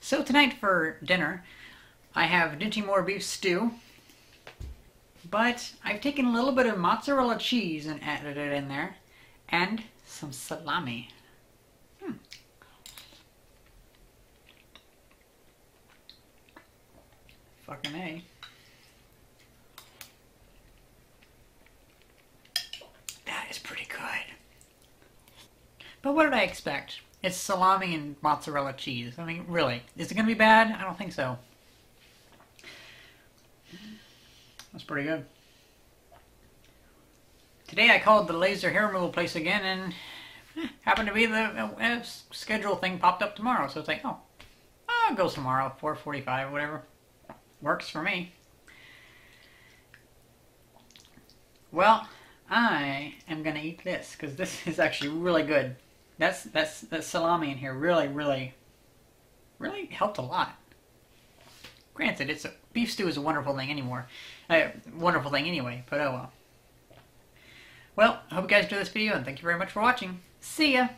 So tonight for dinner, I have Dinty Moore beef stew, but I've taken a little bit of mozzarella cheese and added it in there, and some salami. Hmm. Fucking A. That is pretty good. But what did I expect? It's salami and mozzarella cheese. I mean, really, is it going to be bad? I don't think so. That's pretty good. Today I called the laser hair removal place again and eh, happened to be the uh, schedule thing popped up tomorrow. So it's like, oh, I'll go tomorrow, 4.45 whatever. Works for me. Well, I am going to eat this because this is actually really good. That's, that's, that salami in here really, really, really helped a lot. Granted, it's a, beef stew is a wonderful thing anymore. Uh, wonderful thing anyway, but oh well. Well, I hope you guys enjoyed this video, and thank you very much for watching. See ya!